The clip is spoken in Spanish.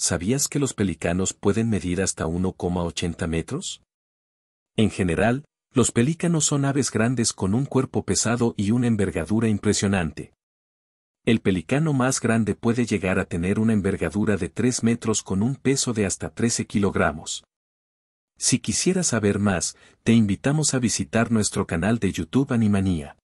¿sabías que los pelícanos pueden medir hasta 1,80 metros? En general, los pelícanos son aves grandes con un cuerpo pesado y una envergadura impresionante. El pelicano más grande puede llegar a tener una envergadura de 3 metros con un peso de hasta 13 kilogramos. Si quisieras saber más, te invitamos a visitar nuestro canal de YouTube Animanía.